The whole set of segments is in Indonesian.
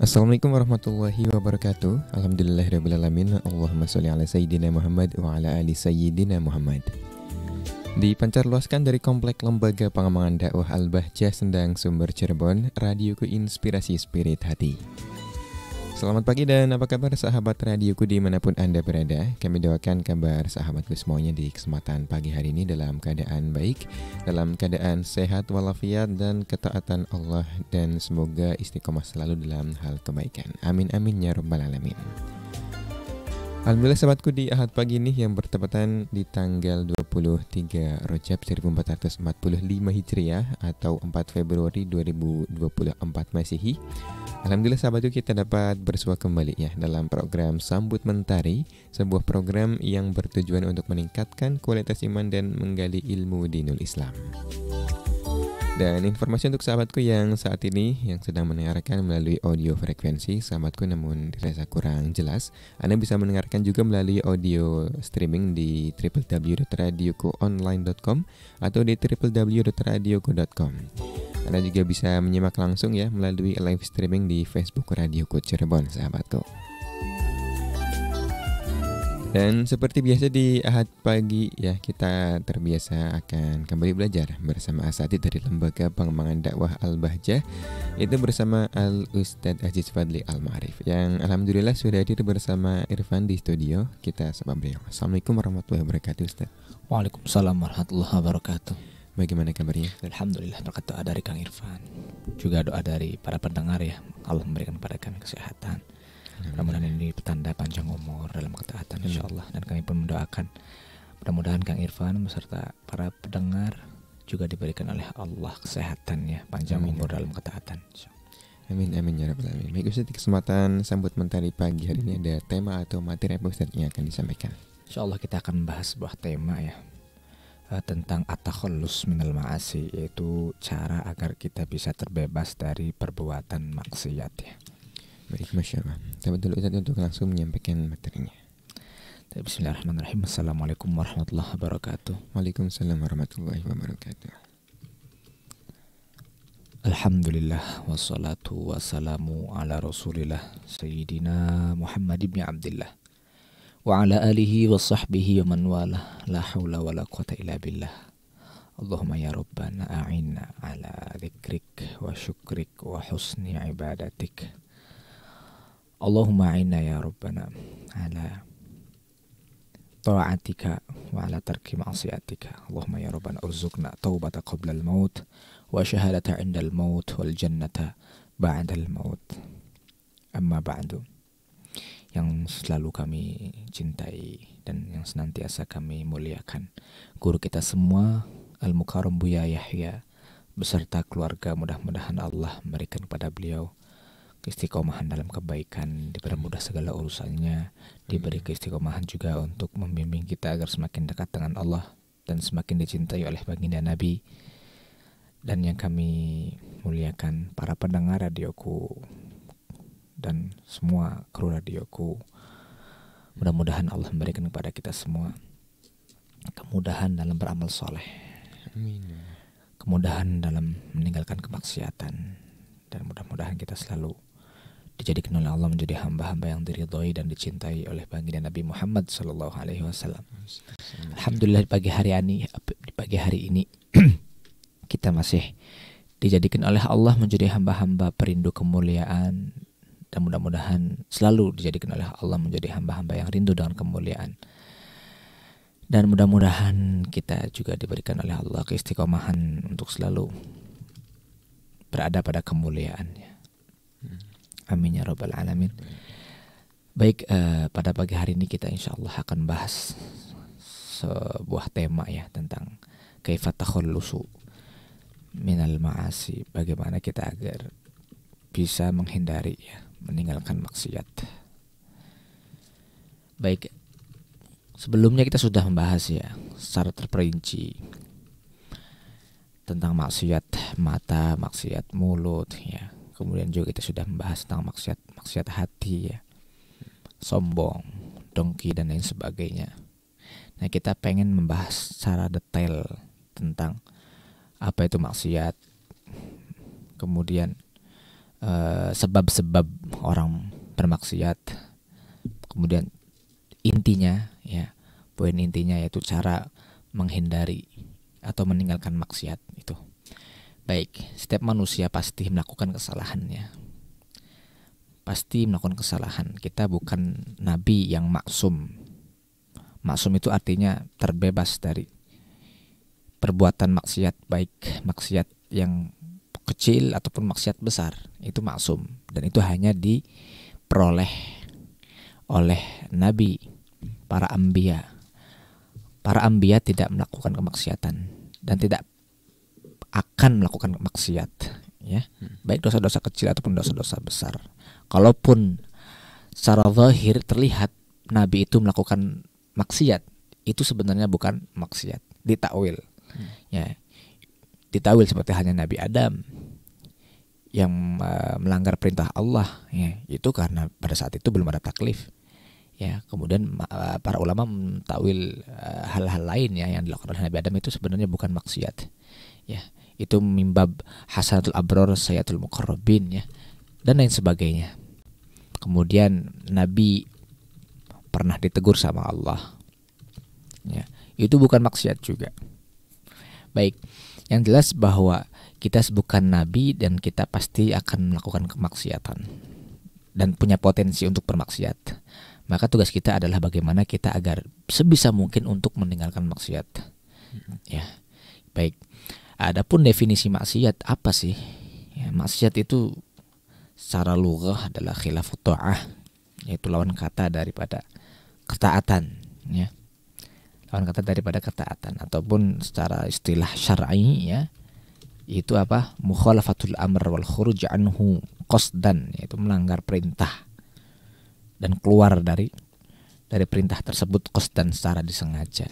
Assalamualaikum warahmatullahi wabarakatuh. Alhamdulillahirrahmanirrahim Allahumma salli ala Sayyidina Muhammad wa ala ali Sayyidina Muhammad. Dipancar luaskan dari Komplek Lembaga Pengembangan Dakwah Al-Bahjah Sendang Sumber Cirebon Radioku Inspirasi Spirit Hati Selamat pagi dan apa kabar sahabat radioku di mana pun Anda berada? Kami doakan kabar sahabatku semuanya di kesempatan pagi hari ini dalam keadaan baik Dalam keadaan sehat walafiat dan ketaatan Allah Dan semoga istiqomah selalu dalam hal kebaikan. Amin amin ya rabbal alamin Alhamdulillah sahabatku di Ahad pagi ini yang bertepatan di tanggal 23 Rojab 1445 Hijriah atau 4 Februari 2024 Masehi. Alhamdulillah sahabatku kita dapat bersua kembali ya dalam program Sambut Mentari Sebuah program yang bertujuan untuk meningkatkan kualitas iman dan menggali ilmu dinul Islam dan informasi untuk sahabatku yang saat ini yang sedang mendengarkan melalui audio frekuensi sahabatku namun dirasa kurang jelas Anda bisa mendengarkan juga melalui audio streaming di www.radiokuonline.com atau di www.radioku.com Anda juga bisa menyimak langsung ya melalui live streaming di Facebook Radioku Cirebon sahabatku dan seperti biasa di Ahad pagi ya kita terbiasa akan kembali belajar bersama asatid dari Lembaga Pengembangan Dakwah Al-Bahjah itu bersama Al Ustadz Aziz Fadli Al Ma'rif yang alhamdulillah sudah hadir bersama Irfan di studio. Kita sapa beliau. Assalamualaikum warahmatullahi wabarakatuh Ustaz. Waalaikumsalam warahmatullahi wabarakatuh. Bagaimana kabarnya? Alhamdulillah berkat doa dari Kang Irfan. Juga doa dari para pendengar ya. Allah memberikan kepada kami kesehatan Mudah-mudahan ini petanda panjang umur dalam ketaatan insya Allah dan kami pun mendoakan mudah-mudahan Kang Irfan beserta para pendengar juga diberikan oleh Allah kesehatannya panjang amin. umur dalam ketaatan. Amin amin ya rabbal alamin. Baik Ustaz di kesempatan sambut mentari pagi hari ini ada tema atau materi apa Ustaz yang akan disampaikan? Insya Allah kita akan bahas sebuah tema ya uh, tentang atakhallus minal ma'asi yaitu cara agar kita bisa terbebas dari perbuatan maksiat ya. Baik, Masya Allah. Kita dulu Ustaz untuk langsung menyampaikan materinya. Bismillahirrahmanirrahim. Assalamualaikum warahmatullahi wabarakatuh. Waalaikumsalam warahmatullahi wabarakatuh. Alhamdulillah wassalatu wassalamu ala rasulillah Sayyidina Muhammad ibn Abdullah Wa ala alihi wa sahbihi wa man wala La hawla wa la quwata illa billah Allahumma ya Rabbana a'inna ala dhikrik wa syukrik wa husni ibadatik Allahumma inna ya Rabbana ala ta'atika wa ala tarki ma'asiyatika Allahumma ya Rabbana urzukna taubata qabla al-maut wa syahadata inda al-maut wal jannata ba'da al-maut amma ba'du. Yang selalu kami cintai dan yang senantiasa kami muliakan. Guru kita semua Al-Mukarram Buya Yahya beserta keluarga mudah-mudahan Allah memberikan kepada beliau keistiqomahan dalam kebaikan, dipermudah segala urusannya, diberi keistiqomahan juga untuk membimbing kita agar semakin dekat dengan Allah dan semakin dicintai oleh baginda Nabi. Dan yang kami muliakan para pendengar radioku dan semua kru radioku. Mudah-mudahan Allah memberikan kepada kita semua kemudahan dalam beramal soleh. Kemudahan dalam meninggalkan kemaksiatan dan mudah-mudahan kita selalu dijadikan oleh Allah menjadi hamba-hamba yang diridhoi dan dicintai oleh baginda Nabi Muhammad Sallallahu Alaihi Wasallam. Alhamdulillah di pagi hari ini, di pagi hari ini kita masih dijadikan oleh Allah menjadi hamba-hamba perindu kemuliaan dan mudah-mudahan selalu dijadikan oleh Allah menjadi hamba-hamba yang rindu dengan kemuliaan. Dan mudah-mudahan kita juga diberikan oleh Allah keistiqomahan untuk selalu berada pada kemuliaannya. Amin ya robbal alamin. Baik, uh, pada pagi hari ini kita insya Allah akan bahas sebuah tema ya tentang kaifatahul lusu minal ma'asi. Bagaimana kita agar bisa menghindari ya, meninggalkan maksiat. Baik, sebelumnya kita sudah membahas ya secara terperinci tentang maksiat mata, maksiat mulut ya kemudian juga kita sudah membahas tentang maksiat maksiat hati ya sombong dongki dan lain sebagainya nah kita pengen membahas secara detail tentang apa itu maksiat kemudian eh, sebab-sebab uh, orang bermaksiat. Kemudian intinya ya, poin intinya yaitu cara menghindari atau meninggalkan maksiat. Baik, setiap manusia pasti melakukan kesalahannya. Pasti melakukan kesalahan. Kita bukan nabi yang maksum. Maksum itu artinya terbebas dari perbuatan maksiat baik maksiat yang kecil ataupun maksiat besar itu maksum dan itu hanya diperoleh oleh nabi para ambia para ambia tidak melakukan kemaksiatan dan tidak akan melakukan maksiat ya. Hmm. baik dosa-dosa kecil ataupun dosa-dosa besar. Kalaupun secara zahir terlihat nabi itu melakukan maksiat itu sebenarnya bukan maksiat. Ditakwil hmm. ya. Ditawil seperti halnya Nabi Adam yang uh, melanggar perintah Allah ya. Itu karena pada saat itu belum ada taklif ya. Kemudian uh, para ulama mentawil uh, hal-hal lain ya yang dilakukan oleh Nabi Adam itu sebenarnya bukan maksiat ya itu mimbab hasanatul abror sayatul muqarrabin ya dan lain sebagainya kemudian Nabi pernah ditegur sama Allah ya itu bukan maksiat juga baik yang jelas bahwa kita bukan nabi dan kita pasti akan melakukan kemaksiatan dan punya potensi untuk bermaksiat. Maka tugas kita adalah bagaimana kita agar sebisa mungkin untuk meninggalkan maksiat. Ya. Baik. Adapun definisi maksiat apa sih? Ya, maksiat itu secara lughah adalah khilafut ta'ah yaitu lawan kata daripada ketaatan ya. Lawan kata daripada ketaatan. Ataupun secara istilah syar'i ya itu apa? Mukhalafatul amr wal khuruj anhu qasdan yaitu melanggar perintah dan keluar dari dari perintah tersebut qasdan secara disengaja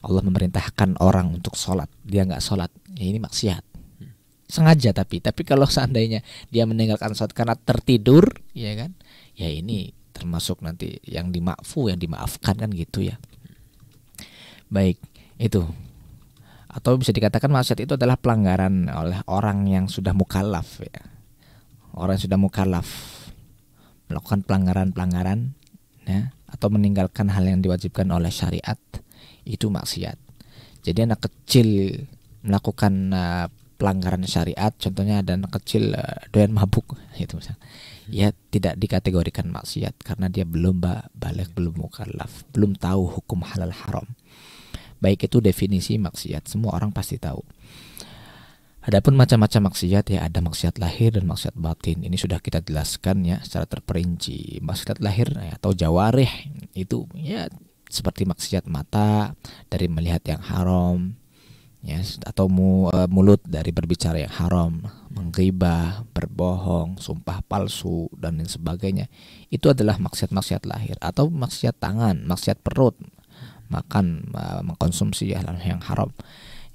Allah memerintahkan orang untuk sholat. Dia nggak sholat. Ya ini maksiat. Sengaja tapi. Tapi kalau seandainya dia meninggalkan sholat karena tertidur ya kan? Ya ini termasuk nanti yang dimakfu yang dimaafkan kan gitu ya. Baik, itu. Atau bisa dikatakan maksiat itu adalah pelanggaran oleh orang yang sudah mukallaf ya. Orang yang sudah mukallaf. Melakukan pelanggaran-pelanggaran ya. Atau meninggalkan hal yang diwajibkan oleh syariat itu maksiat. Jadi anak kecil melakukan uh, pelanggaran syariat contohnya ada anak kecil uh, doyan mabuk itu misalnya ya tidak dikategorikan maksiat karena dia belum balik belum mukallaf belum tahu hukum halal haram Baik itu definisi maksiat, semua orang pasti tahu. Adapun macam-macam maksiat ya ada maksiat lahir dan maksiat batin. Ini sudah kita jelaskan ya secara terperinci. Maksiat lahir ya, atau jawareh itu ya seperti maksiat mata dari melihat yang haram ya atau mu, uh, mulut dari berbicara yang haram, menggibah, berbohong, sumpah palsu dan lain sebagainya. Itu adalah maksiat-maksiat lahir atau maksiat tangan, maksiat perut, makan uh, mengkonsumsi hal yang haram.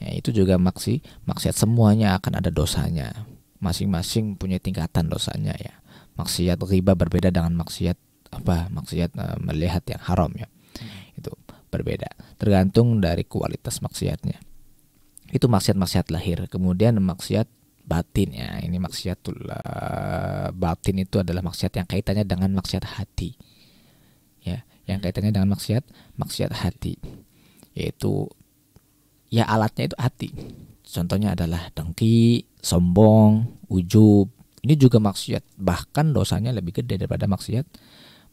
Ya, itu juga maksi maksiat semuanya akan ada dosanya. Masing-masing punya tingkatan dosanya ya. Maksiat riba berbeda dengan maksiat apa? Maksiat uh, melihat yang haram ya berbeda tergantung dari kualitas maksiatnya. Itu maksiat-maksiat lahir kemudian maksiat batin ya. Ini maksiatul uh, batin itu adalah maksiat yang kaitannya dengan maksiat hati ya. Yang kaitannya dengan maksiat maksiat hati yaitu ya alatnya itu hati. Contohnya adalah dengki sombong ujub. Ini juga maksiat bahkan dosanya lebih gede daripada maksiat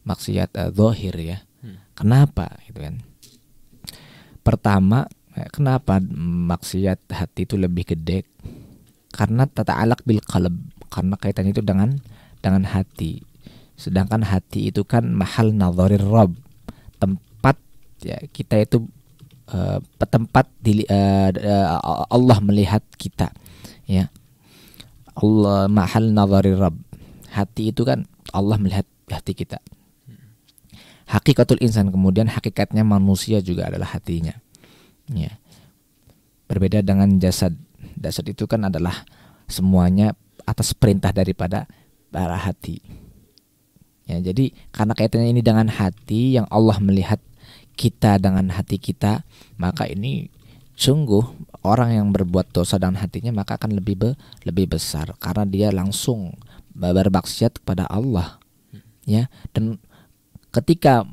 maksiat uh, zohir ya. Hmm. kenapa? Itu kan pertama eh, kenapa maksiat hati itu lebih gede? Karena tata alak bil kalb karena kaitannya itu dengan dengan hati. Sedangkan hati itu kan mahal nazarir rob. Tempat ya kita itu uh, tempat di uh, uh, Allah melihat kita ya. Allah mahal nazarir rob. Hati itu kan Allah melihat hati kita hakikatul insan kemudian hakikatnya manusia juga adalah hatinya. Ya. Berbeda dengan jasad. Jasad itu kan adalah semuanya atas perintah daripada para hati. Ya, jadi karena kaitannya ini dengan hati yang Allah melihat kita dengan hati kita, maka ini sungguh orang yang berbuat dosa dengan hatinya maka akan lebih be, lebih besar. Karena dia langsung bermaksiat kepada Allah. Ya dan ketika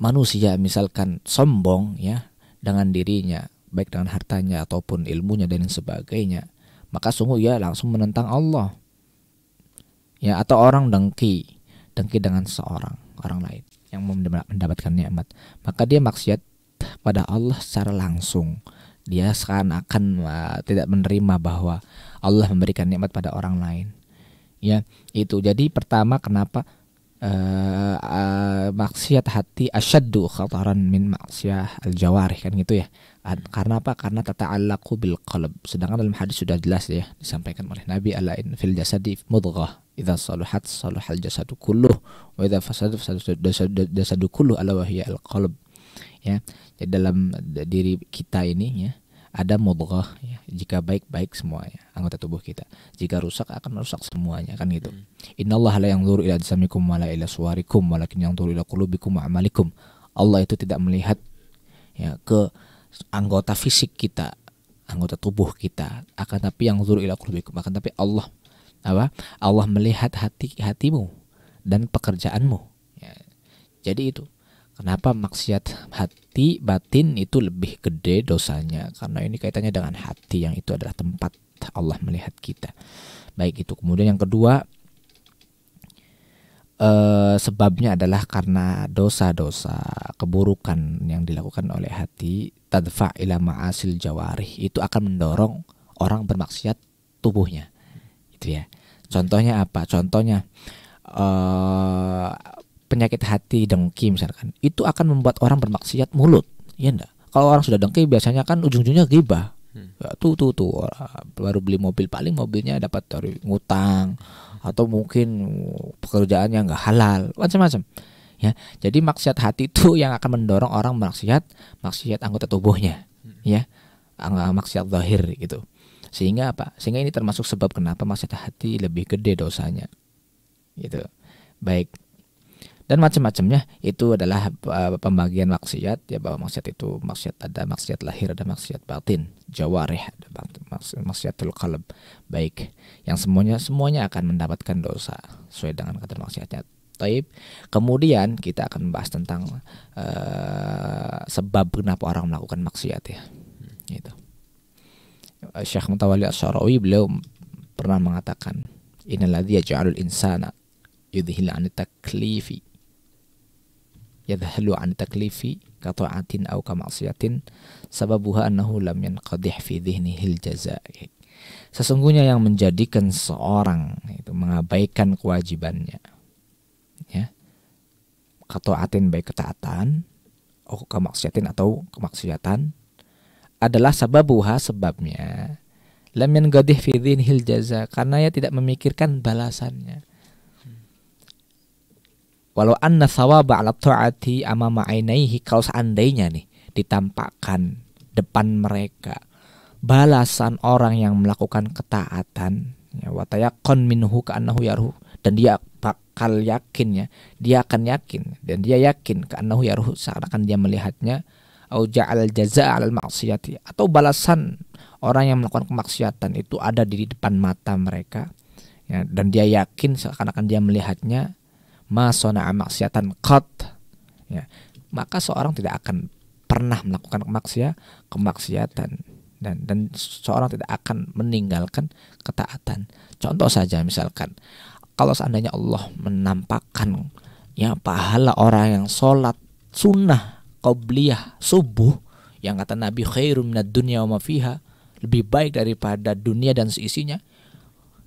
manusia misalkan sombong ya dengan dirinya baik dengan hartanya ataupun ilmunya dan sebagainya maka sungguh ia langsung menentang Allah. Ya atau orang dengki dengki dengan seorang orang lain yang mendapatkan nikmat. Maka dia maksiat pada Allah secara langsung. Dia seakan-akan uh, tidak menerima bahwa Allah memberikan nikmat pada orang lain. Ya itu. Jadi pertama kenapa uh, uh, maksiat hati asyaddu khataran min maksiat al jawarih kan gitu ya. Karena apa? Karena tata'allaqu bil qalb. Sedangkan dalam hadis sudah jelas ya disampaikan oleh Nabi alain fil jasadi mudghah idza saluhat saluhal jasadu kulluh wa idza fasada fasada jasadu kulluh ala wahya al qalb. Ya jadi dalam diri kita ini ya ada mudghah ya. Jika baik baik semuanya anggota tubuh kita. Jika rusak akan merusak semuanya kan gitu. Hmm. Innallaha la yanzuru ila ajsamikum wa la ila suwarikum walakin yanzuru ila qulubikum wa amalikum. Allah itu tidak melihat ya ke anggota fisik kita, anggota tubuh kita, akan tapi yang zuru ila qulubikum akan tapi Allah apa? Allah melihat hati hatimu dan pekerjaanmu. Ya. Jadi itu Kenapa maksiat hati batin itu lebih gede dosanya? Karena ini kaitannya dengan hati yang itu adalah tempat Allah melihat kita. Baik itu. Kemudian yang kedua eh, sebabnya adalah karena dosa-dosa keburukan yang dilakukan oleh hati tadfa ila ma'asil jawarih itu akan mendorong orang bermaksiat tubuhnya. Itu ya. Contohnya apa? Contohnya eh, penyakit hati dengki misalkan itu akan membuat orang bermaksiat mulut. Ya enggak kalau orang sudah dengki biasanya kan ujung-ujungnya gibah. Hmm. ya, tuh tuh tuh baru beli mobil paling mobilnya dapat dari ngutang atau mungkin pekerjaannya nggak halal macam-macam. Ya jadi maksiat hati itu yang akan mendorong orang maksiat maksiat anggota tubuhnya. Hmm. ya maksiat zahir gitu. Sehingga apa? Sehingga ini termasuk sebab kenapa maksiat hati lebih gede dosanya. Gitu. Baik dan macam-macamnya itu adalah uh, pembagian maksiat ya bahwa maksiat itu maksiat ada maksiat lahir ada maksiat batin jawarih ada maksiatul qalb baik yang semuanya semuanya akan mendapatkan dosa sesuai dengan kata maksiatnya Taib. Kemudian kita akan membahas tentang uh, sebab kenapa orang melakukan maksiat ya. Gitu. Syekh Mutawalli Asyarawi beliau pernah mengatakan innalladzi yaj'alul insana yudhil an taklifi yadhalu an taklifi kata'atin au kamaksiatin sababuha annahu lam yanqadih fi dhihnihil jaza sesungguhnya yang menjadikan seorang itu mengabaikan kewajibannya. Ya. Kata'atin baik ketaatan atau kamaksiatin atau kemaksiatan adalah sababuha sebabnya. Lam yanqadih fi dhihnihil jaza karena ia tidak memikirkan balasannya Walau anna sawaba ala ta'ati amama ainaihi kalau seandainya nih ditampakkan depan mereka balasan orang yang melakukan ketaatan ya watayakon minhu ka'annahu yarhu dan dia bakal yakin ya dia akan yakin dan dia yakin ka'annahu yarhu seakan dia melihatnya au ja'al jaza' al maksiyati atau balasan orang yang melakukan kemaksiatan itu ada di depan mata mereka ya dan dia yakin seakan-akan dia melihatnya masona maksiatan qat ya. Maka seorang tidak akan pernah melakukan kemaksiat kemaksiatan. Dan dan seorang tidak akan meninggalkan ketaatan. Contoh saja misalkan kalau seandainya Allah menampakkan ya pahala orang yang sholat sunnah qobliyah subuh yang kata Nabi khairum minad dunya wa fiha lebih baik daripada dunia dan seisinya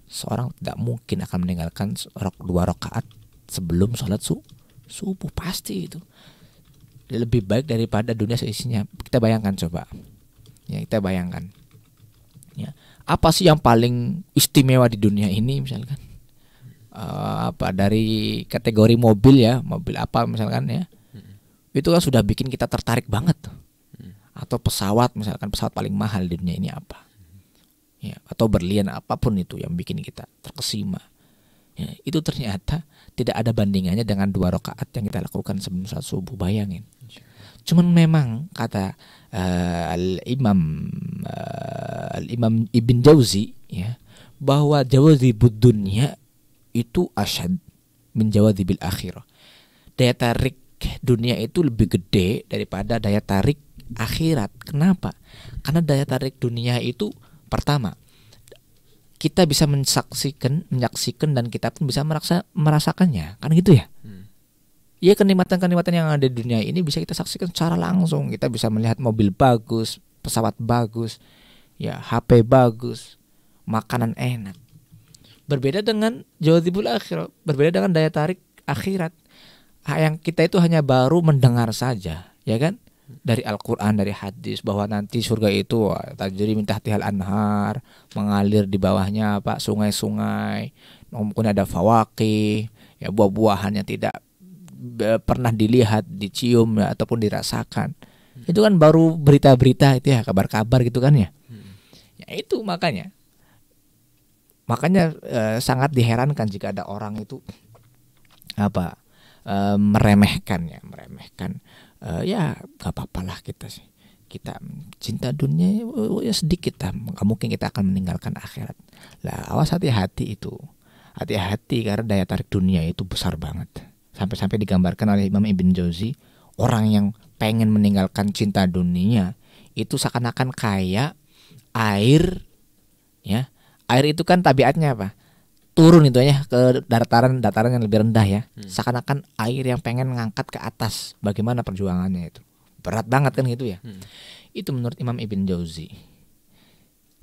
seorang tidak mungkin akan meninggalkan dua rakaat sebelum sholat su subuh pasti itu. Lebih baik daripada dunia seisinya. Kita bayangkan coba. Ya kita bayangkan. Ya apa sih yang paling istimewa di dunia ini misalkan? Uh, apa dari kategori mobil ya mobil apa misalkan ya? Itu kan sudah bikin kita tertarik banget atau pesawat misalkan pesawat paling mahal di dunia ini apa? Ya atau berlian apa pun itu yang bikin kita terkesima. Ya, itu ternyata tidak ada bandingannya dengan dua rakaat yang kita lakukan sebelum saat subuh bayangin cuman memang kata uh, al imam uh, al imam ibn jauzi ya bahwa jauzi dunia itu asyad menjawab bil akhirah. Daya tarik dunia itu lebih gede daripada daya tarik akhirat. Kenapa? Karena daya tarik dunia itu pertama kita bisa mensaksikan, menyaksikan dan kita pun bisa merasa merasakannya, kan gitu ya? Hmm. Ya kenikmatan-kenikmatan yang ada di dunia ini bisa kita saksikan secara langsung. Kita bisa melihat mobil bagus, pesawat bagus, ya HP bagus, makanan enak. Berbeda dengan jawabul akhirat, berbeda dengan daya tarik akhirat. Yang kita itu hanya baru mendengar saja, ya kan? Dari Al-Quran dari hadis bahwa nanti surga itu tajri minta tihal anhar mengalir di bawahnya pak sungai-sungai mungkin ada fawaki ya buah-buahan yang tidak pernah dilihat dicium ya, ataupun dirasakan hmm. itu kan baru berita-berita itu ya kabar-kabar gitu kan ya hmm. ya itu makanya makanya eh, sangat diherankan jika ada orang itu apa eh, meremehkan ya meremehkan uh, ya gak apa-apa lah kita sih. Kita cinta dunia oh, ya sedikit lah. Nggak mungkin kita akan meninggalkan akhirat. Lah awas hati-hati itu. Hati-hati karena daya tarik dunia itu besar banget. Sampai-sampai digambarkan oleh Imam Ibn Jauzi orang yang pengen meninggalkan cinta dunia itu seakan-akan kayak air ya. Air itu kan tabiatnya apa turun itu ya ke dataran dataran yang lebih rendah ya. Hmm. seakan-akan air yang pengen ngangkat ke atas bagaimana perjuangannya itu? Berat banget kan gitu ya? Hmm. itu menurut Imam Ibn Jauzi.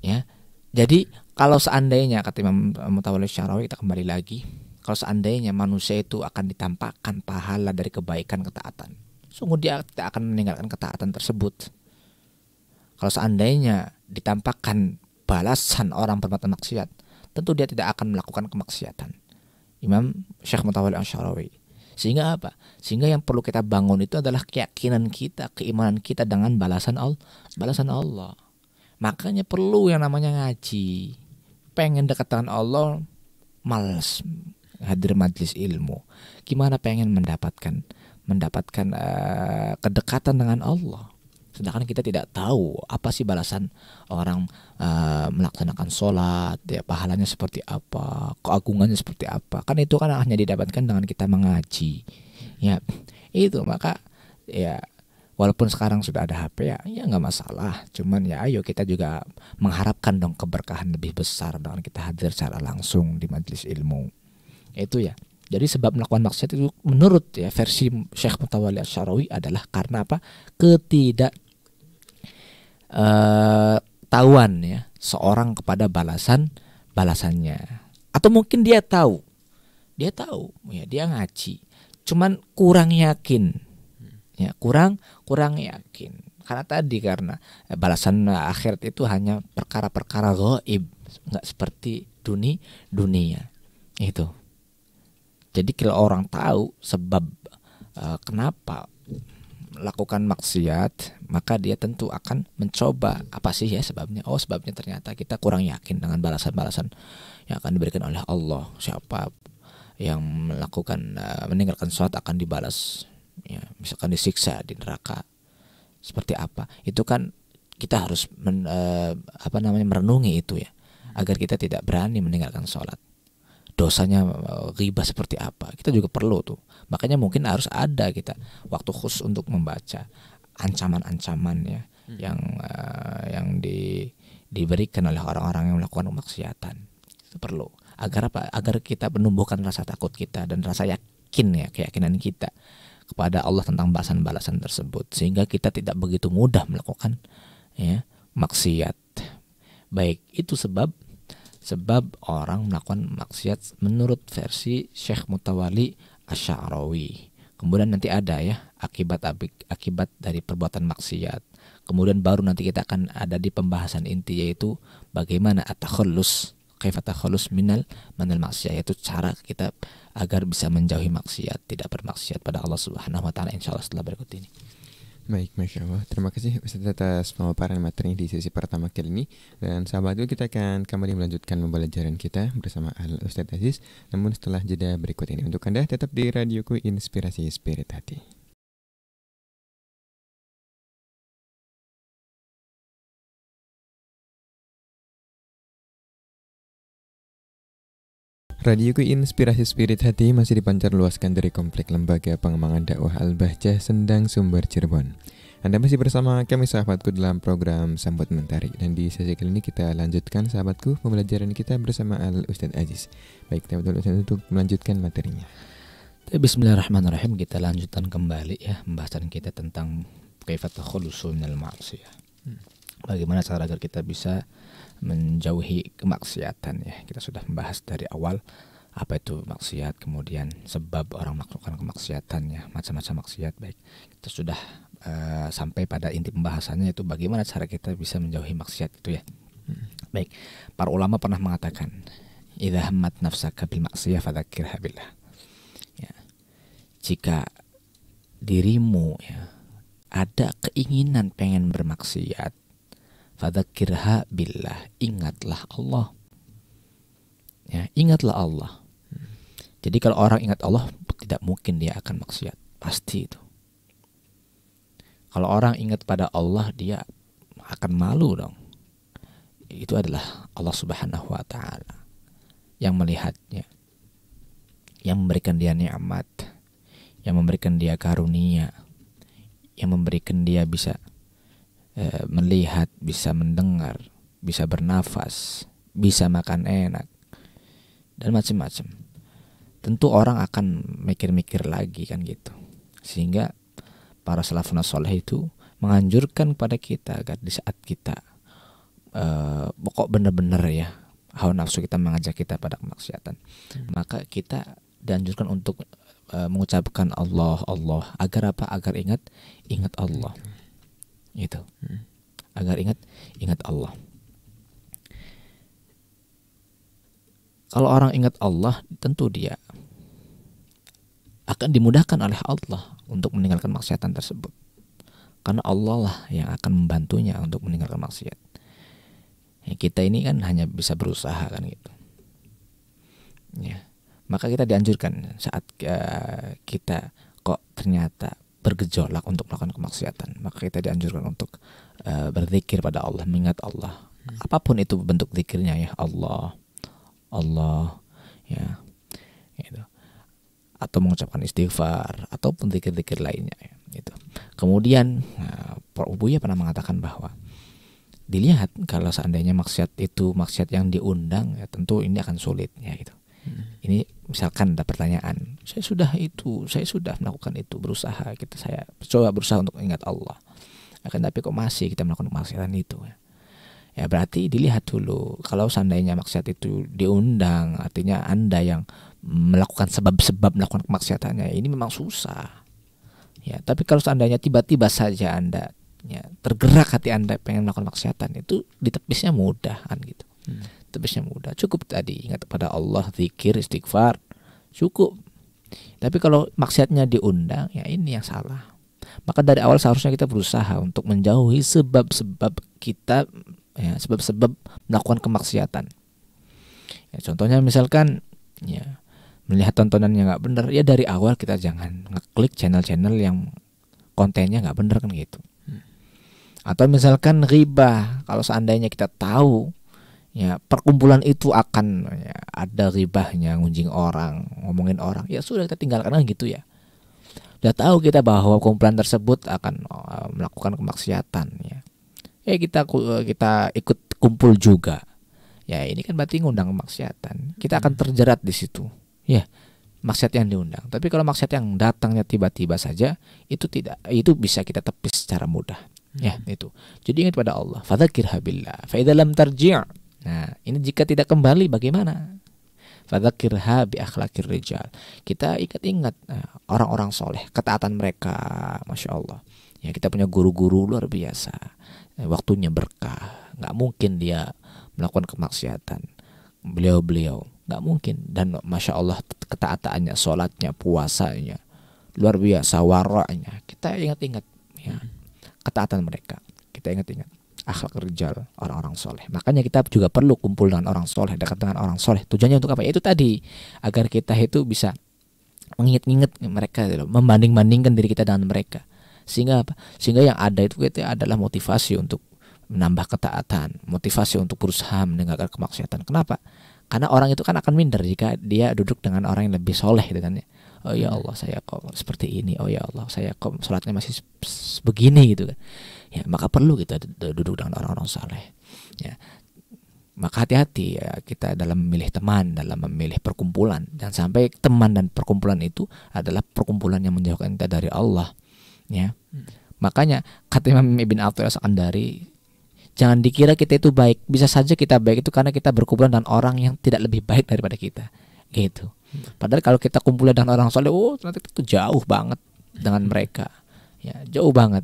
Ya jadi kalau seandainya kata Imam Mutawalli Syarawi kita kembali lagi kalau seandainya manusia itu akan ditampakkan pahala dari kebaikan ketaatan sungguh dia tidak akan meninggalkan ketaatan tersebut. Kalau seandainya ditampakkan balasan orang berbuat maksiat tentu dia tidak akan melakukan kemaksiatan. Imam Syekh Mutawalli Asyarawi. Sehingga apa? Sehingga yang perlu kita bangun itu adalah keyakinan kita, keimanan kita dengan balasan Allah, balasan Allah. Makanya perlu yang namanya ngaji. Pengen dekat dengan Allah, males hadir majlis ilmu. Gimana pengen mendapatkan mendapatkan uh, kedekatan dengan Allah? Sedangkan kita tidak tahu apa sih balasan orang uh, melaksanakan sholat ya pahalanya seperti apa keagungannya seperti apa. Kan itu kan hanya didapatkan dengan kita mengaji ya. Itu maka ya walaupun sekarang sudah ada HP ya ya nggak masalah. Cuman ya ayo kita juga mengharapkan dong keberkahan lebih besar dengan kita hadir secara langsung di majelis ilmu. Itu ya. Jadi sebab melakukan maksiat itu menurut ya versi Syekh Mutawalli Asyarawi adalah karena apa? Ketidak uh, tahuan ya seorang kepada balasan balasannya. Atau mungkin dia tahu. Dia tahu ya dia ngaji. Cuman kurang yakin. Ya kurang kurang yakin. Karena tadi karena balasan akhirat itu hanya perkara-perkara gaib nggak seperti dunia dunia. Itu. Jadi kalau orang tahu sebab uh, kenapa lakukan maksiat, maka dia tentu akan mencoba apa sih ya sebabnya. Oh, sebabnya ternyata kita kurang yakin dengan balasan-balasan yang akan diberikan oleh Allah. Siapa yang melakukan uh, meninggalkan sholat akan dibalas ya, misalkan disiksa di neraka. Seperti apa? Itu kan kita harus men, uh, apa namanya merenungi itu ya agar kita tidak berani meninggalkan sholat dosanya eh, riba seperti apa kita juga perlu tuh makanya mungkin harus ada kita waktu khusus untuk membaca ancaman-ancaman ya hmm. yang uh, yang di diberikan oleh orang-orang yang melakukan kemaksiatan. Itu perlu. Agar apa? Agar kita menumbuhkan rasa takut kita dan rasa yakin ya keyakinan kita kepada Allah tentang balasan-balasan tersebut. Sehingga kita tidak begitu mudah melakukan ya maksiat. Baik itu sebab sebab orang melakukan maksiat menurut versi Syekh Mutawali Asy'arawi. Kemudian nanti ada ya akibat akibat dari perbuatan maksiat. Kemudian baru nanti kita akan ada di pembahasan inti yaitu bagaimana at-takhallus kaifa minal manal maksiat yaitu cara kita agar bisa menjauhi maksiat, tidak bermaksiat pada Allah Subhanahu wa taala insyaallah setelah berikut ini. Baik, Masya Allah. Terima kasih Ustaz atas pemaparan materi di sesi pertama kali ini. Dan sahabat itu kita akan kembali melanjutkan pembelajaran kita bersama Al Ustaz Aziz. Namun setelah jeda berikut ini. Untuk Anda tetap di Radioku Inspirasi Spirit Hati. Radioku Inspirasi Spirit Hati masih dipancar luaskan dari Komplek Lembaga Pengembangan Dakwah Al-Bahjah Sendang Sumber Cirebon. Anda masih bersama kami sahabatku dalam program Sambut Mentari dan di sesi kali ini kita lanjutkan sahabatku pembelajaran kita bersama Al Ustadz Aziz. Baik, kita betul untuk melanjutkan materinya. Bismillahirrahmanirrahim kita lanjutkan kembali ya pembahasan kita tentang kaifat khulusu minal ma'siyah. Hmm. Bagaimana cara agar kita bisa menjauhi kemaksiatan ya. Kita sudah membahas dari awal apa itu maksiat, kemudian sebab orang melakukan kemaksiatannya, macam-macam maksiat baik. Kita sudah uh, sampai pada inti pembahasannya itu bagaimana cara kita bisa menjauhi maksiat itu ya. Hmm. Baik, para ulama pernah mengatakan, "Idza hammat nafsaka bil maksiyah fadzakirha billah." Ya. Jika dirimu ya ada keinginan pengen bermaksiat, Fadzakirha billah. Ingatlah Allah. Ya, ingatlah Allah. Jadi kalau orang ingat Allah, tidak mungkin dia akan maksiat. Pasti itu. Kalau orang ingat pada Allah, dia akan malu dong. Itu adalah Allah Subhanahu wa taala yang melihatnya. Yang memberikan dia nikmat, yang memberikan dia karunia, yang memberikan dia bisa Eh, melihat, bisa mendengar, bisa bernafas, bisa makan enak, dan macam-macam. Tentu orang akan mikir-mikir lagi kan gitu. Sehingga para salafun soleh itu menganjurkan kepada kita agar di saat kita uh, pokok benar-benar ya hawa nafsu kita mengajak kita pada kemaksiatan hmm. maka kita dianjurkan untuk uh, mengucapkan Allah Allah agar apa agar ingat ingat Allah hmm itu hmm. agar ingat ingat Allah. Kalau orang ingat Allah tentu dia akan dimudahkan oleh Allah untuk meninggalkan maksiatan tersebut. Karena Allah lah yang akan membantunya untuk meninggalkan maksiat. Ya, kita ini kan hanya bisa berusaha kan gitu. Ya. Maka kita dianjurkan saat uh, kita kok ternyata bergejolak untuk melakukan kemaksiatan maka kita dianjurkan untuk uh, berzikir pada Allah mengingat Allah hmm. apa pun itu bentuk zikirnya ya Allah Allah ya itu atau mengucapkan istighfar ataupun zikir-zikir lainnya ya, gitu. Kemudian nah, Buya pernah mengatakan bahwa dilihat kalau seandainya maksiat itu maksiat yang diundang ya tentu ini akan sulit ya gitu. Hmm. Ini misalkan ada pertanyaan, saya sudah itu, saya sudah melakukan itu, berusaha kita saya coba berusaha untuk ingat Allah. Akan tapi kok masih kita melakukan kemaksiatan itu ya. Ya berarti dilihat dulu kalau seandainya maksiat itu diundang, artinya Anda yang melakukan sebab-sebab melakukan kemaksiatannya ini memang susah. Ya, tapi kalau seandainya tiba-tiba saja Anda ya, tergerak hati Anda pengen melakukan kemaksiatan itu ditepisnya mudah kan gitu. Hmm tepisnya mudah. Cukup tadi ingat kepada Allah zikir istighfar cukup. Tapi kalau maksiatnya diundang ya ini yang salah. Maka dari awal seharusnya kita berusaha untuk menjauhi sebab-sebab kita ya sebab-sebab melakukan kemaksiatan. Ya, contohnya misalkan ya melihat tontonan yang nggak benar ya dari awal kita jangan ngeklik channel-channel yang kontennya nggak benar kan gitu. Hmm. atau misalkan riba kalau seandainya kita tahu ya perkumpulan itu akan ya, ada ribahnya ngunjing orang ngomongin orang. Ya sudah kita tinggalkan kan gitu ya. Udah tahu kita bahwa kumpulan tersebut akan uh, melakukan kemaksiatan ya. Ya kita kita ikut kumpul juga. Ya ini kan berarti ngundang kemaksiatan. Kita akan hmm. terjerat di situ. Ya maksiat yang diundang. Tapi kalau maksiat yang datangnya tiba-tiba saja itu tidak itu bisa kita tepis secara mudah. Ya hmm. itu. Jadi ingat pada Allah fadzakir habillah fa lam tarji' Nah, ini jika tidak kembali bagaimana? Fadzakirha bi akhlakir rijal. Kita ingat-ingat eh, orang-orang soleh, ketaatan mereka, masya Allah. Ya kita punya guru-guru luar biasa. Eh, waktunya berkah, nggak mungkin dia melakukan kemaksiatan. Beliau-beliau nggak mungkin dan masya Allah ketaatannya, sholatnya, puasanya luar biasa, waranya. Kita ingat-ingat ya ketaatan mereka. Kita ingat-ingat akhlak rijal orang-orang soleh. Makanya kita juga perlu kumpul dengan orang soleh dekat dengan orang soleh. Tujuannya untuk apa? Itu tadi agar kita itu bisa mengingat-ingat mereka gitu membanding-bandingkan diri kita dengan mereka. Sehingga apa? Sehingga yang ada itu itu adalah motivasi untuk menambah ketaatan motivasi untuk berusaha meninggalkan kemaksiatan. Kenapa? Karena orang itu kan akan minder jika dia duduk dengan orang yang lebih soleh gitu kan ya. Oh ya Allah saya kok seperti ini? Oh ya Allah saya kok sholatnya masih begini gitu kan ya maka perlu kita duduk dengan orang-orang soleh ya. Maka hati-hati ya kita dalam memilih teman dalam memilih perkumpulan. Jangan sampai teman dan perkumpulan itu adalah perkumpulan yang menjauhkan kita dari Allah. Ya. Hmm. makanya kata Imam Ibn Athaillah Sakandari jangan dikira kita itu baik. Bisa saja kita baik itu karena kita berkumpulan dengan orang yang tidak lebih baik daripada kita. Gitu. Hmm. padahal kalau kita kumpul dengan orang soleh oh ternyata itu jauh banget dengan hmm. mereka. Ya jauh banget.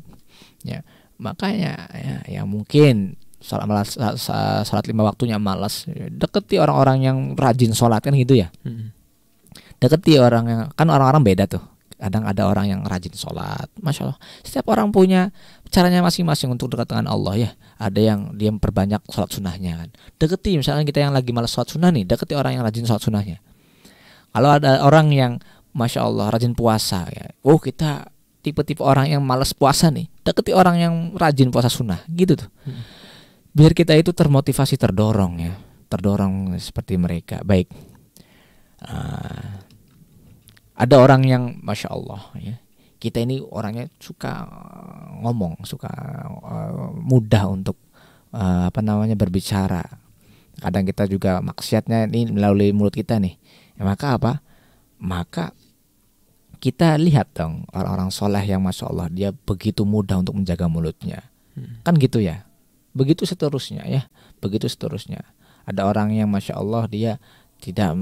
Ya makanya ya, ya mungkin sholat malas sholat lima waktunya malas. Deketi orang-orang yang rajin sholat kan gitu ya? Hmm. deketi orang yang kan orang-orang beda tuh. Kadang ada orang yang rajin sholat masya Allah. Setiap orang punya caranya masing-masing untuk dekat dengan Allah ya. Ada yang dia memperbanyak sholat sunnahnya kan. Deketi misalnya kita yang lagi malas sholat sunnah nih deketi orang yang rajin sholat sunnahnya. Kalau ada orang yang masya Allah rajin puasa ya. Oh kita tipe-tipe orang yang malas puasa nih deketi orang yang rajin puasa sunnah gitu tuh. Hmm. Biar kita itu termotivasi terdorong ya. Terdorong seperti mereka. Baik. Uh, ada orang yang masya Allah ya. Kita ini orangnya suka ngomong suka uh, mudah untuk uh, apa namanya berbicara. Kadang kita juga maksiatnya ini melalui mulut kita nih. Ya, maka apa? Maka kita lihat dong orang-orang soleh yang masya Allah dia begitu mudah untuk menjaga mulutnya. Hmm. kan gitu ya? Begitu seterusnya ya? Begitu seterusnya. Ada orang yang masya Allah dia tidak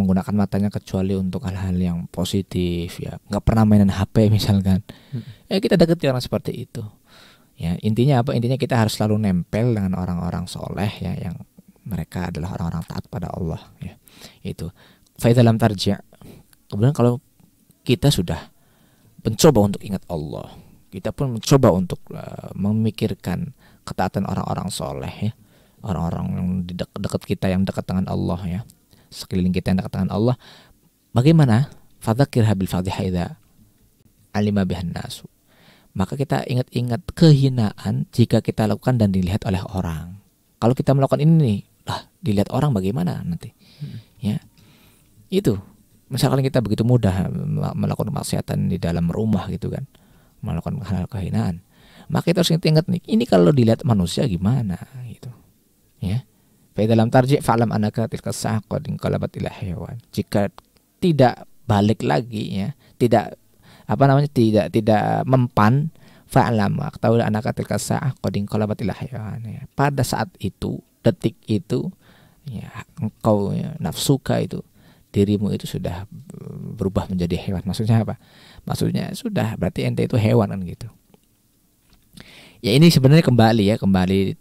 menggunakan matanya kecuali untuk hal-hal yang positif ya. Nggak pernah mainan HP misalkan. Hmm. ya kita deketi orang seperti itu. Ya intinya apa? Intinya kita harus selalu nempel dengan orang-orang soleh ya yang mereka adalah orang-orang taat pada Allah ya. Itu. Dalam tarja kemudian kalau kita sudah mencoba untuk ingat Allah. Kita pun mencoba untuk uh, memikirkan ketaatan orang-orang soleh ya. Orang-orang yang di dekat kita yang dekat dengan Allah ya. Sekeliling kita yang dekat dengan Allah. Bagaimana? Fadzakir habil fadhiha alima bihan nasu. Maka kita ingat-ingat kehinaan jika kita lakukan dan dilihat oleh orang. Kalau kita melakukan ini lah dilihat orang bagaimana nanti? Hmm. ya. Itu misalkan kita begitu mudah melakukan maksiatan di dalam rumah gitu kan melakukan hal, kehinaan maka kita harus ingat nih ini kalau dilihat manusia gimana gitu ya Fa dalam tarji fa'lam anaka tilka saqad inqalabat ila hewan jika tidak balik lagi ya tidak apa namanya tidak tidak mempan fa'lam tahu anaka tilka saqad inqalabat ila hewan ya. pada saat itu detik itu ya engkau ya, nafsuka itu dirimu itu sudah berubah menjadi hewan. Maksudnya apa? Maksudnya sudah berarti ente itu hewan kan gitu. Ya ini sebenarnya kembali ya kembali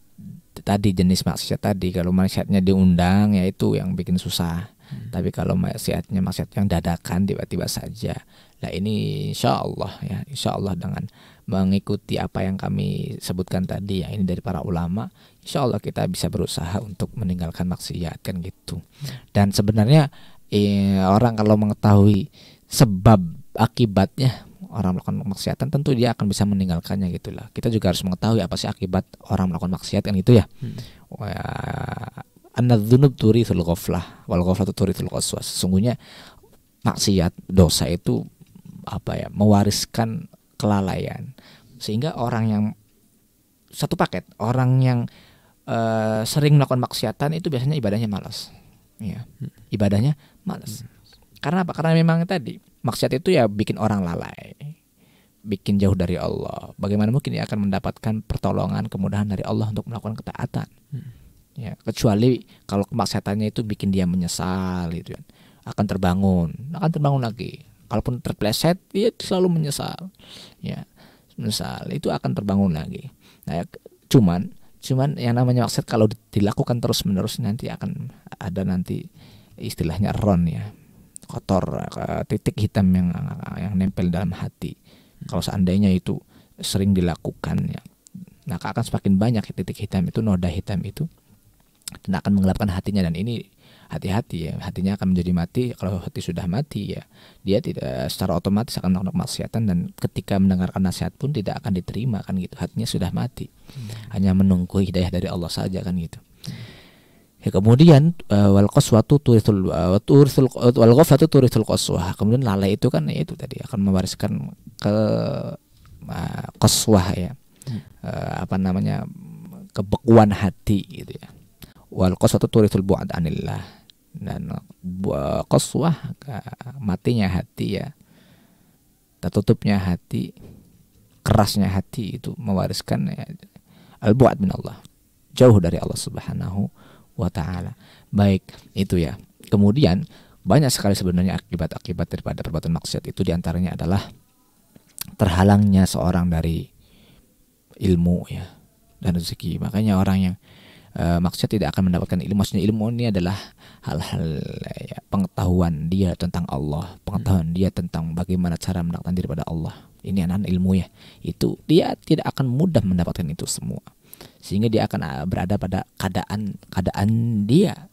tadi jenis maksiat tadi. Kalau maksiatnya diundang ya itu yang bikin susah. Hmm. tapi kalau maksiatnya maksiat yang dadakan tiba-tiba saja lah ini insya Allah ya insya Allah dengan mengikuti apa yang kami sebutkan tadi ya ini dari para ulama insya Allah kita bisa berusaha untuk meninggalkan maksiat kan gitu. Hmm. dan sebenarnya eh, orang kalau mengetahui sebab akibatnya orang melakukan maksiatan tentu dia akan bisa meninggalkannya gitulah kita juga harus mengetahui apa sih akibat orang melakukan maksiat kan itu ya. Hmm. anadzunub turithul ghaflah wal ghaflatu turithul qaswas. Sesungguhnya maksiat dosa itu apa ya mewariskan kelalaian. Sehingga orang yang satu paket orang yang uh, sering melakukan maksiatan itu biasanya ibadahnya malas ya ibadahnya malas karena apa? Karena memang tadi maksiat itu ya bikin orang lalai bikin jauh dari Allah. Bagaimana mungkin dia akan mendapatkan pertolongan kemudahan dari Allah untuk melakukan ketaatan? Hmm. ya kecuali kalau kemaksiatannya itu bikin dia menyesal gitu kan. Akan terbangun akan terbangun lagi. Kalaupun terpleset dia selalu menyesal. Ya menyesal. Itu akan terbangun lagi. Nah ya, cuman cuman yang namanya maksiat kalau dilakukan terus menerus nanti akan ada nanti istilahnya ron ya. Kotor titik hitam yang yang nempel dalam hati. Kalau seandainya itu sering dilakukan ya maka akan semakin banyak titik hitam itu noda hitam itu dan akan menggelapkan hatinya. Dan ini hati-hati ya hatinya akan menjadi mati kalau hati sudah mati ya dia tidak secara otomatis akan melakukan maksiatan dan ketika mendengarkan nasihat pun tidak akan diterima kan gitu hatinya sudah mati hmm. hanya menunggu hidayah dari Allah saja kan gitu. Ya, kemudian uh, wal qaswatu turithul turithul wal ghaflatu turithul qaswah. Kemudian lalai itu kan itu tadi akan mewariskan ke uh, qaswah ya. Hmm. Uh, apa namanya? kebekuan hati gitu ya. Wal qaswatu turithul bu'ad anillah. Dan uh, matinya hati ya. Tertutupnya hati, kerasnya hati itu mewariskan ya, al-bu'ad Allah. Jauh dari Allah Subhanahu wa taala. Baik, itu ya. Kemudian banyak sekali sebenarnya akibat-akibat daripada perbuatan maksiat itu di antaranya adalah terhalangnya seorang dari ilmu ya dan rezeki. Makanya orang yang e, maksiat tidak akan mendapatkan ilmu. Maksudnya ilmu ini adalah hal-hal ya, pengetahuan dia tentang Allah, pengetahuan dia tentang bagaimana cara mendapatkan diri pada Allah. Ini anak ilmu ya. Itu dia tidak akan mudah mendapatkan itu semua sehingga dia akan ah, berada pada keadaan keadaan dia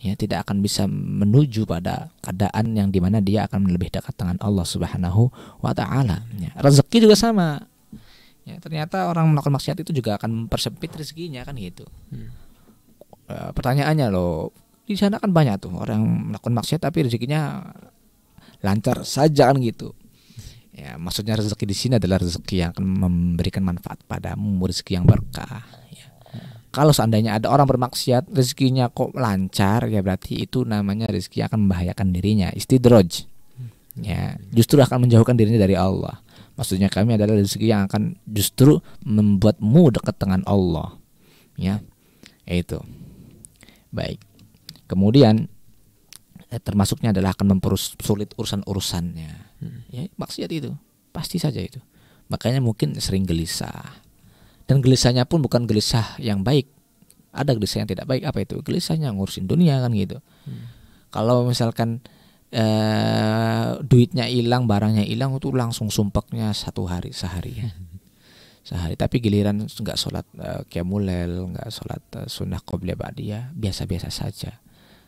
ya tidak akan bisa menuju pada keadaan yang di mana dia akan lebih dekat dengan Allah Subhanahu wa taala ya. rezeki juga sama ya ternyata orang melakukan maksiat itu juga akan mempersempit rezekinya kan gitu hmm. e, pertanyaannya loh di sana kan banyak tuh orang melakukan maksiat tapi rezekinya lancar saja kan gitu Ya, maksudnya rezeki di sini adalah rezeki yang akan memberikan manfaat padamu, rezeki yang berkah. Ya. Kalau seandainya ada orang bermaksiat, rezekinya kok lancar, ya berarti itu namanya rezeki akan membahayakan dirinya, istidroj. Ya, justru akan menjauhkan dirinya dari Allah. Maksudnya kami adalah rezeki yang akan justru membuatmu dekat dengan Allah. Ya, itu. Baik. Kemudian eh, termasuknya adalah akan mempersulit urusan-urusannya Hmm. Ya, maksiat itu pasti saja itu. Makanya mungkin sering gelisah. Dan gelisahnya pun bukan gelisah yang baik. Ada gelisah yang tidak baik. Apa itu? Gelisahnya ngurusin dunia kan gitu. Hmm. Kalau misalkan eh, duitnya hilang, barangnya hilang itu langsung sumpeknya satu hari sehari ya. Sehari. Tapi giliran nggak sholat uh, kiamulel, nggak sholat uh, sunnah qobliyah ba'diyah, biasa-biasa saja.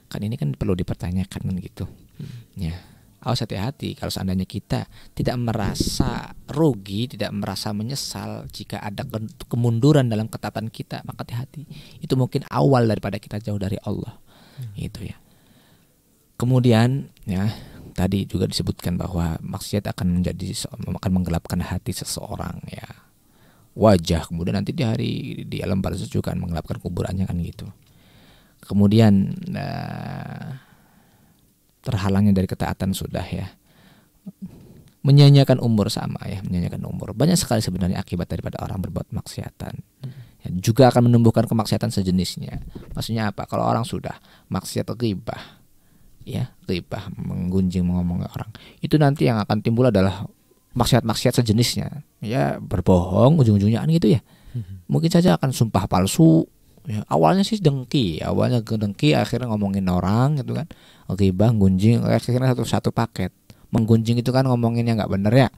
Kan ini kan perlu dipertanyakan kan gitu. Hmm. Ya Awas hati-hati kalau seandainya kita tidak merasa rugi, tidak merasa menyesal jika ada kemunduran dalam ketatan kita, maka hati-hati. Itu mungkin awal daripada kita jauh dari Allah. Hmm. Itu ya. Kemudian ya tadi juga disebutkan bahwa maksiat akan menjadi akan menggelapkan hati seseorang ya. Wajah kemudian nanti di hari di alam barzah juga akan menggelapkan kuburannya kan gitu. Kemudian uh, terhalangnya dari ketaatan sudah ya. Menyanyiakan umur sama ya menyanyiakan umur. Banyak sekali sebenarnya akibat daripada orang berbuat maksiatan. Ya, juga akan menumbuhkan kemaksiatan sejenisnya. Maksudnya apa? Kalau orang sudah maksiat ghibah ya ghibah menggunjing mengomong orang. Itu nanti yang akan timbul adalah maksiat-maksiat sejenisnya. Ya berbohong ujung-ujungnya kan gitu ya. Hmm. mungkin saja akan sumpah palsu. Ya awalnya sih dengki awalnya dengki akhirnya ngomongin orang gitu kan. Oke bang gunjing akhirnya satu satu paket. Menggunjing itu kan ngomongin yang nggak bener ya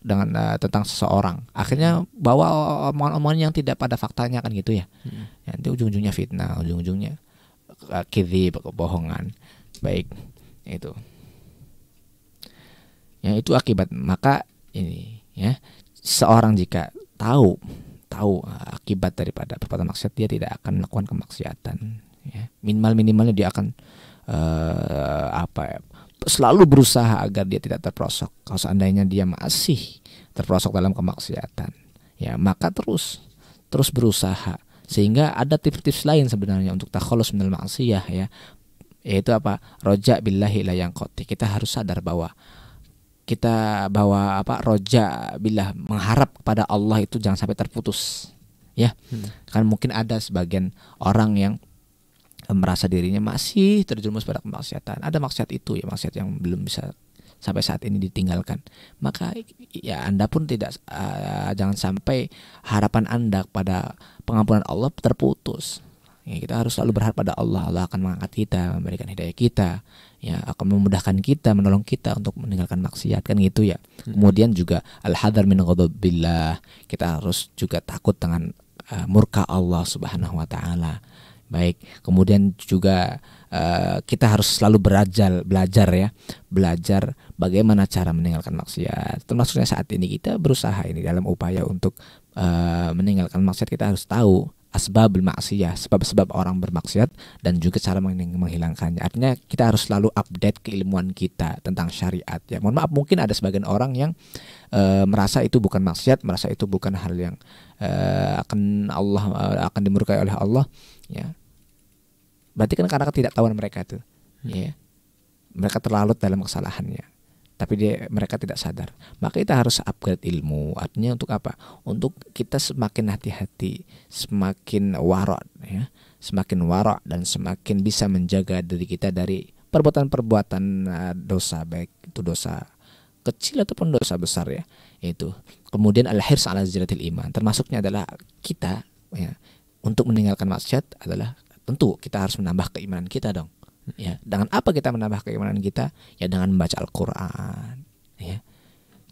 dengan uh, tentang seseorang. Akhirnya bawa omongan-omongan yang tidak pada faktanya kan gitu ya. Hmm. nanti ujung-ujungnya fitnah ujung-ujungnya uh, kiri kebohongan baik. Itu. Ya itu akibat. Maka ini ya seorang jika tahu tahu uh, akibat daripada perbuatan maksiat dia tidak akan melakukan kemaksiatan ya. Minimal minimalnya dia akan uh, apa ya selalu berusaha agar dia tidak terprosok kalau seandainya dia masih terprosok dalam kemaksiatan ya maka terus terus berusaha. Sehingga ada tips-tips lain sebenarnya untuk takhalus minal maksiyah ya yaitu apa? Roja billahi la yang kita harus sadar bahwa kita bawa apa? Roja bila mengharap kepada Allah itu jangan sampai terputus. Ya. Hmm. kan mungkin ada sebagian orang yang merasa dirinya masih terjerumus pada kemaksiatan. Ada maksiat itu ya maksiat yang belum bisa sampai saat ini ditinggalkan. Maka ya anda pun tidak uh, jangan sampai harapan anda pada pengampunan Allah terputus ya, kita harus selalu berharap pada Allah. Allah akan mengangkat kita memberikan hidayah kita. Ya akan memudahkan kita menolong kita untuk meninggalkan maksiat kan gitu ya. Hmm. kemudian juga al hadar min ghadabillah kita harus juga takut dengan uh, murka Allah Subhanahu wa taala. Baik kemudian juga uh, kita harus selalu belajar belajar ya. Belajar bagaimana cara meninggalkan maksiat. Termasuknya saat ini kita berusaha ini dalam upaya untuk uh, meninggalkan maksiat. Kita harus tahu asbabul maksiyah, sebab-sebab orang bermaksiat dan juga cara menghilangkannya. Artinya kita harus selalu update keilmuan kita tentang syariat. Ya, mohon maaf mungkin ada sebagian orang yang e, merasa itu bukan maksiat, merasa itu bukan hal yang e, akan Allah e, akan dimurkai oleh Allah, ya. Berarti kan karena ketidaktahuan mereka itu, ya. Mereka terlalut dalam kesalahannya tapi dia mereka tidak sadar. Maka kita harus upgrade ilmu. Artinya untuk apa? Untuk kita semakin hati-hati semakin warok ya. Semakin warok dan semakin bisa menjaga diri kita dari perbuatan-perbuatan uh, dosa baik itu dosa kecil ataupun dosa besar ya. Itu. Kemudian al hirs ala ziratil iman. Termasuknya adalah kita ya. Untuk meninggalkan maksiat adalah tentu kita harus menambah keimanan kita dong Ya, dengan apa kita menambah keimanan kita? Ya dengan membaca Al-Qur'an, ya.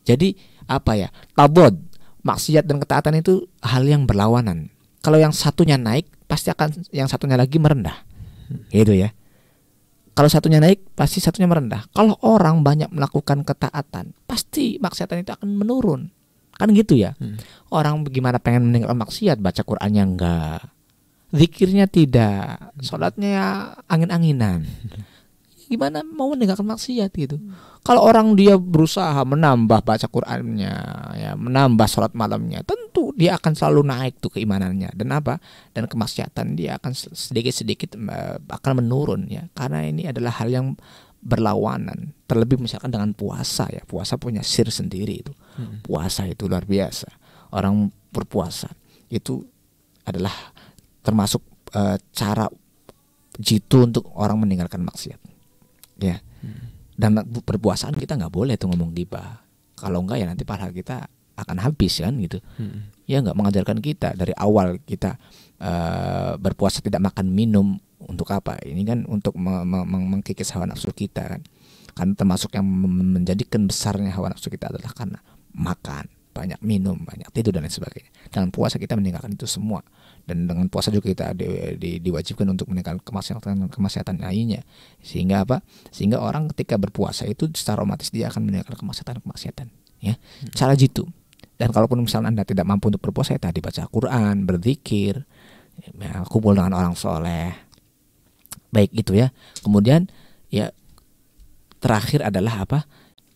Jadi apa ya? Tabod, maksiat dan ketaatan itu hal yang berlawanan. Kalau yang satunya naik, pasti akan yang satunya lagi merendah. Gitu ya. Kalau satunya naik, pasti satunya merendah. Kalau orang banyak melakukan ketaatan, pasti maksiatan itu akan menurun. Kan gitu ya. Hmm. Orang bagaimana pengen meninggalkan maksiat, baca Qur'annya enggak zikirnya tidak, sholatnya ya angin-anginan. Gimana mau meninggalkan maksiat gitu? Kalau orang dia berusaha menambah baca Qur'annya, ya menambah sholat malamnya, tentu dia akan selalu naik tuh keimanannya dan apa? Dan kemaksiatan dia akan sedikit-sedikit akan menurun ya, karena ini adalah hal yang berlawanan. Terlebih misalkan dengan puasa ya, puasa punya sir sendiri itu. Hmm. Puasa itu luar biasa. Orang berpuasa itu adalah termasuk uh, cara jitu untuk orang meninggalkan maksiat. Ya. Hmm. dan berpuasaan kita nggak boleh tuh ngomong gibah. Kalau enggak ya nanti pahala kita akan habis kan gitu. Hmm. ya nggak mengajarkan kita. Dari awal kita uh, berpuasa tidak makan minum untuk apa? Ini kan untuk mengkikis hawa nafsu kita kan. Kan termasuk yang menjadikan besarnya hawa nafsu kita adalah karena makan banyak minum banyak tidur dan lain sebagainya. Dengan puasa kita meninggalkan itu semua dan dengan puasa juga kita di, di, diwajibkan untuk meninggalkan kemaksiatan kemaksiatan lainnya sehingga apa? Sehingga orang ketika berpuasa itu secara otomatis dia akan meninggalkan kemaksiatan kemaksiatan ya. Hmm. cara jitu. Dan kalaupun misalnya anda tidak mampu untuk berpuasa ya tadi baca Quran berzikir ya, kumpul dengan orang soleh. Baik itu ya. Kemudian ya terakhir adalah apa?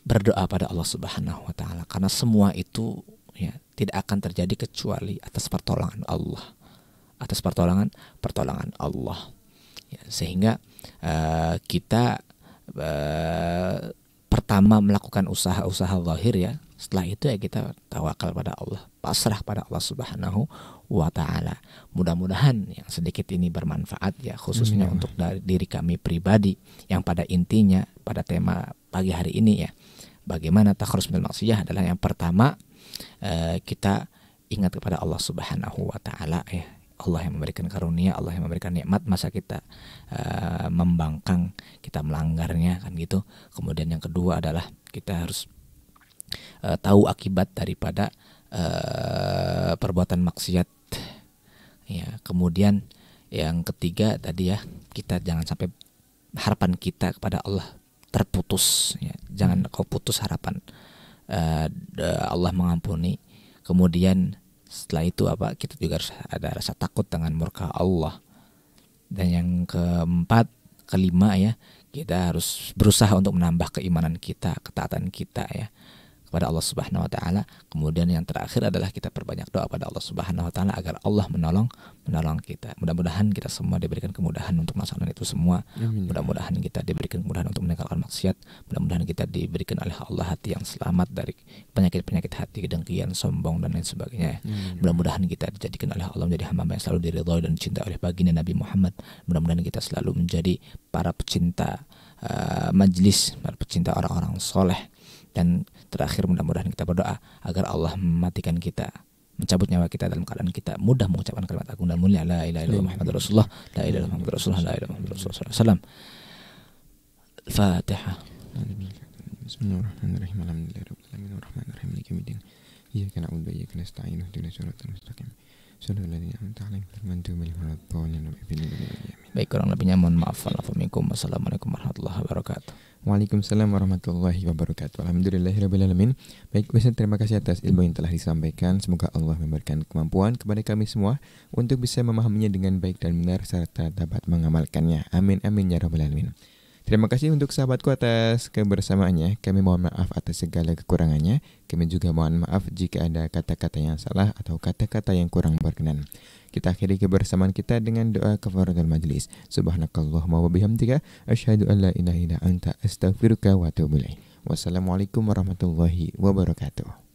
Berdoa pada Allah Subhanahu wa taala. Karena semua itu ya tidak akan terjadi kecuali atas pertolongan Allah atas pertolongan pertolongan Allah. Ya, sehingga uh, kita uh, pertama melakukan usaha-usaha zahir ya. Setelah itu ya kita tawakal pada Allah pasrah pada Allah Subhanahu wa taala. Mudah-mudahan yang sedikit ini bermanfaat ya khususnya hmm. untuk dari diri kami pribadi yang pada intinya pada tema pagi hari ini ya. Bagaimana takhrus minal maksiyah adalah yang pertama uh, kita ingat kepada Allah Subhanahu wa taala ya Allah yang memberikan karunia, Allah yang memberikan nikmat, masa kita uh, membangkang, kita melanggarnya kan gitu. Kemudian yang kedua adalah kita harus uh, tahu akibat daripada uh, perbuatan maksiat. Ya, kemudian yang ketiga tadi ya, kita jangan sampai harapan kita kepada Allah terputus ya. Jangan kau putus harapan uh, Allah mengampuni. Kemudian setelah itu apa? Kita juga harus ada rasa takut dengan murka Allah. Dan yang keempat kelima ya kita harus berusaha untuk menambah keimanan kita ketaatan kita ya kepada Allah Subhanahu wa taala. Kemudian yang terakhir adalah kita perbanyak doa pada Allah Subhanahu wa taala agar Allah menolong menolong kita. Mudah-mudahan kita semua diberikan kemudahan untuk melaksanakan itu semua. Mudah-mudahan kita diberikan kemudahan untuk meninggalkan maksiat. Mudah-mudahan kita diberikan oleh Allah hati yang selamat dari penyakit-penyakit hati, kedengkian, sombong dan lain sebagainya. Mudah-mudahan kita dijadikan oleh Allah menjadi hamba yang selalu diridhoi dan cinta oleh baginda Nabi Muhammad. Mudah-mudahan kita selalu menjadi para pecinta uh, majlis, para pecinta orang-orang soleh dan terakhir mudah-mudahan kita berdoa agar Allah mematikan kita mencabut nyawa kita dalam keadaan kita mudah mengucapkan kalimat agung dan mulia. La ilaha illallah muhammadur rasulullah la ilaha illallah muhammadur rasulullah la ilaha illallah muhammadur rasulullah sallam Fatihah Bismillahirrahmanirrahim. Alhamdulillahirabbil alamin. Arrahmanirrahim maliki yaumiddin. Iyyaka na'budu wa iyyaka nasta'in. Ihdinas siratal mustaqim Baik kurang lebihnya mohon maaf. Assalamualaikum warahmatullahi wabarakatuh. Waalaikumsalam warahmatullahi wabarakatuh. Alhamdulillahirrahmanirrahim. Baik, Ustaz, terima kasih atas ilmu yang telah disampaikan. Semoga Allah memberikan kemampuan kepada kami semua untuk bisa memahaminya dengan baik dan benar serta dapat mengamalkannya. Amin amin ya rabbal alamin. Terima kasih untuk sahabatku atas kebersamaannya. Kami mohon maaf atas segala kekurangannya. Kami juga mohon maaf jika ada kata-kata yang salah atau kata-kata yang kurang berkenan. Kita akhiri kebersamaan kita dengan doa kafaratul majlis. Subhanakallahumma wa bihamdika asyhadu an la ilaha illa anta astaghfiruka wa atubu. Wassalamualaikum warahmatullahi wabarakatuh.